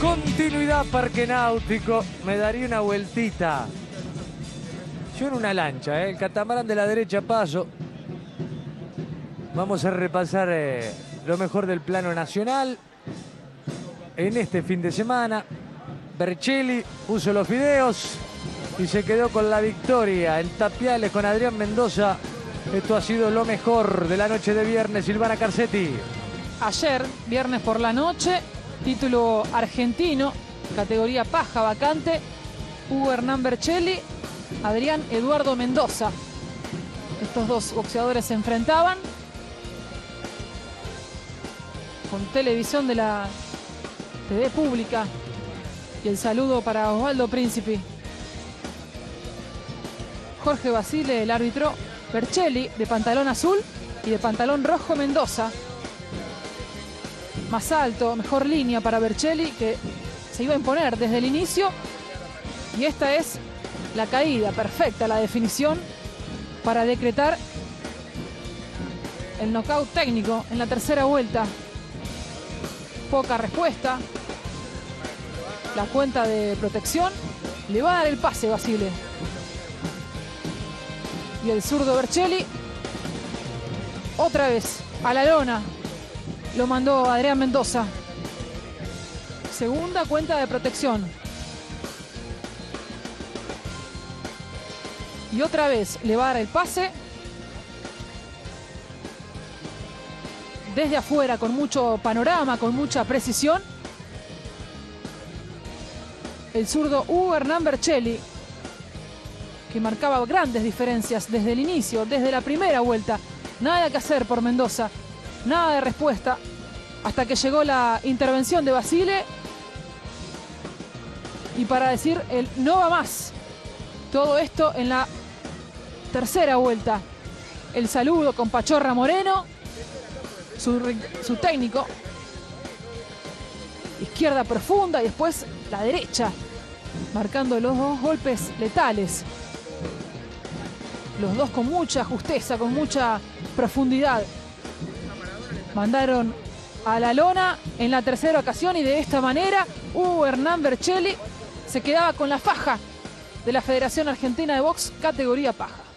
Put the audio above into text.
Continuidad Parque Náutico. Me daría una vueltita. Yo en una lancha, ¿eh? el catamarán de la derecha paso. Vamos a repasar eh, lo mejor del plano nacional. En este fin de semana, Berchelli puso los videos y se quedó con la victoria en Tapiales con Adrián Mendoza. Esto ha sido lo mejor de la noche de viernes, Silvana Carcetti. Ayer, viernes por la noche, título argentino, categoría paja vacante, Hugo Hernán Berchelli, Adrián Eduardo Mendoza. Estos dos boxeadores se enfrentaban con televisión de la TV pública. Y el saludo para Osvaldo Príncipe. Jorge Basile, el árbitro. Berchelli, de pantalón azul y de pantalón rojo Mendoza. Más alto, mejor línea para Berchelli, que se iba a imponer desde el inicio. Y esta es la caída, perfecta la definición para decretar el knockout técnico en la tercera vuelta. Poca respuesta. La cuenta de protección. Le va a dar el pase Basile. Y el zurdo Berchelli. Otra vez a la lona. Lo mandó Adrián Mendoza. Segunda cuenta de protección. Y otra vez le va a dar el pase. Desde afuera, con mucho panorama, con mucha precisión. El zurdo Hugo Hernán Berchelli, que marcaba grandes diferencias desde el inicio, desde la primera vuelta. Nada que hacer por Mendoza, nada de respuesta, hasta que llegó la intervención de Basile. Y para decir el no va más. Todo esto en la tercera vuelta. El saludo con Pachorra Moreno, su, técnico. Izquierda profunda y después la derecha, marcando los dos golpes letales. Los dos con mucha justeza, con mucha profundidad. Mandaron a la lona en la tercera ocasión y de esta manera Hugo Hernán Berchelli se quedaba con la faja de la Federación Argentina de Box categoría paja.